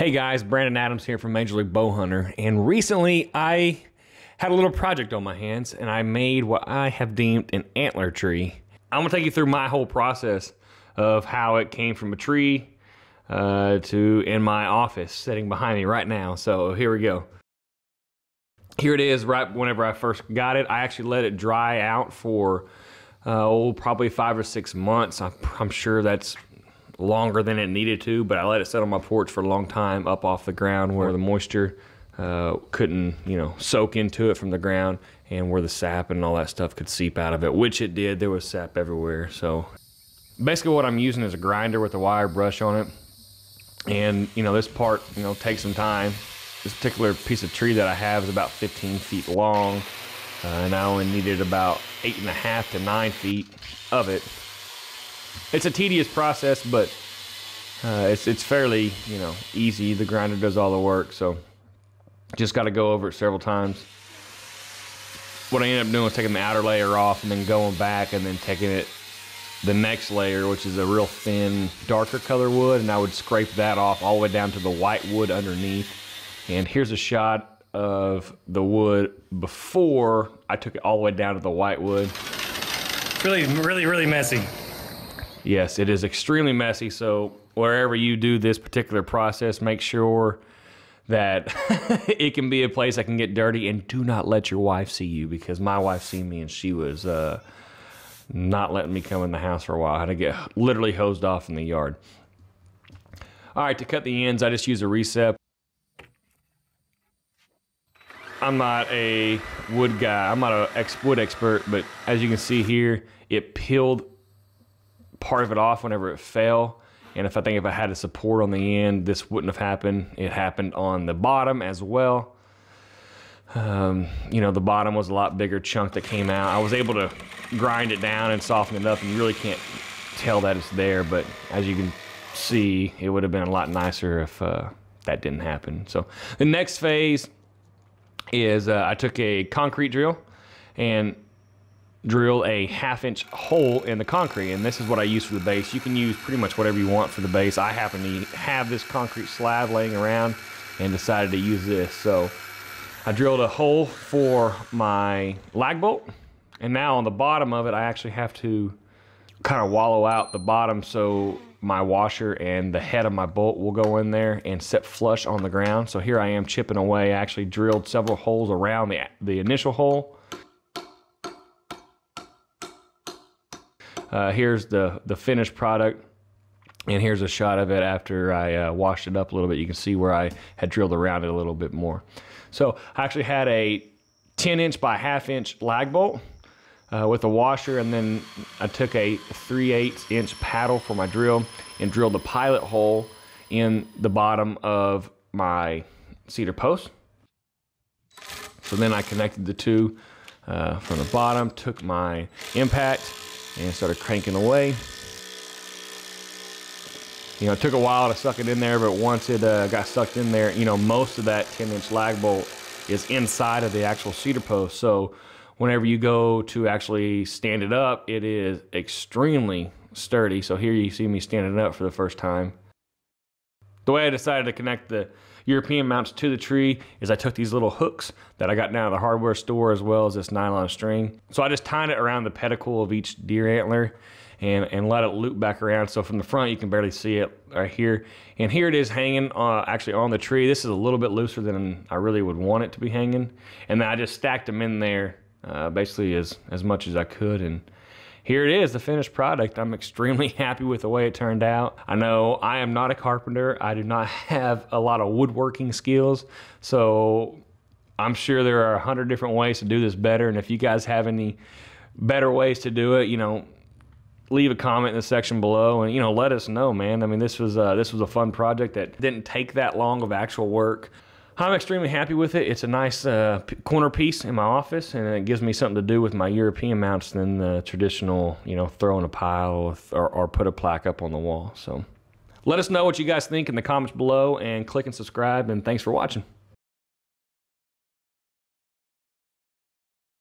Hey guys, Brandon Adams here from Major League Bowhunter, and recently I had a little project on my hands and I made what I have deemed an antler tree. I'm gonna take you through my whole process of how it came from a tree uh, to in my office sitting behind me right now. So here we go. Here it is right whenever I first got it. I actually let it dry out for uh, oh, probably five or six months. I'm, I'm sure that's longer than it needed to, but I let it sit on my porch for a long time up off the ground where the moisture uh, couldn't, you know, soak into it from the ground and where the sap and all that stuff could seep out of it, which it did. There was sap everywhere. So basically what I'm using is a grinder with a wire brush on it. And, you know, this part, you know, takes some time. This particular piece of tree that I have is about 15 feet long. Uh, and I only needed about eight and a half to nine feet of it it's a tedious process, but uh, it's it's fairly you know easy. The grinder does all the work, so just got to go over it several times. What I ended up doing was taking the outer layer off and then going back and then taking it the next layer, which is a real thin, darker color wood, and I would scrape that off all the way down to the white wood underneath. And here's a shot of the wood before I took it all the way down to the white wood. Really, really, really messy. Yes, it is extremely messy. So wherever you do this particular process, make sure that it can be a place that can get dirty and do not let your wife see you because my wife seen me and she was uh, not letting me come in the house for a while. I had to get literally hosed off in the yard. All right, to cut the ends, I just use a recip. I'm not a wood guy. I'm not a ex wood expert, but as you can see here, it peeled part of it off whenever it fell. And if I think if I had a support on the end, this wouldn't have happened. It happened on the bottom as well. Um, you know, the bottom was a lot bigger chunk that came out. I was able to grind it down and soften it up and you really can't tell that it's there. But as you can see, it would have been a lot nicer if uh, that didn't happen. So the next phase is uh, I took a concrete drill and drill a half inch hole in the concrete and this is what I use for the base. You can use pretty much whatever you want for the base. I happen to have this concrete slab laying around and decided to use this. So I drilled a hole for my lag bolt and now on the bottom of it I actually have to kind of wallow out the bottom so my washer and the head of my bolt will go in there and set flush on the ground. So here I am chipping away. I actually drilled several holes around the, the initial hole Uh, here's the, the finished product. And here's a shot of it after I uh, washed it up a little bit. You can see where I had drilled around it a little bit more. So I actually had a 10 inch by half inch lag bolt uh, with a washer and then I took a 3 8 inch paddle for my drill and drilled the pilot hole in the bottom of my cedar post. So then I connected the two uh, from the bottom, took my impact and started cranking away. You know, it took a while to suck it in there, but once it uh, got sucked in there, you know, most of that 10 inch lag bolt is inside of the actual cedar post. So whenever you go to actually stand it up, it is extremely sturdy. So here you see me standing up for the first time. The way I decided to connect the European mounts to the tree is I took these little hooks that I got down at the hardware store as well as this nylon string. So I just tied it around the pedicle of each deer antler and, and let it loop back around. So from the front, you can barely see it right here. And here it is hanging uh, actually on the tree. This is a little bit looser than I really would want it to be hanging. And then I just stacked them in there uh, basically as, as much as I could. And here it is, the finished product. I'm extremely happy with the way it turned out. I know I am not a carpenter. I do not have a lot of woodworking skills. So I'm sure there are a hundred different ways to do this better. And if you guys have any better ways to do it, you know, leave a comment in the section below and you know let us know man i mean this was uh, this was a fun project that didn't take that long of actual work I'm extremely happy with it. It's a nice uh, corner piece in my office, and it gives me something to do with my European mounts than the traditional, you know, throw in a pile or, or put a plaque up on the wall. So let us know what you guys think in the comments below and click and subscribe, and thanks for watching.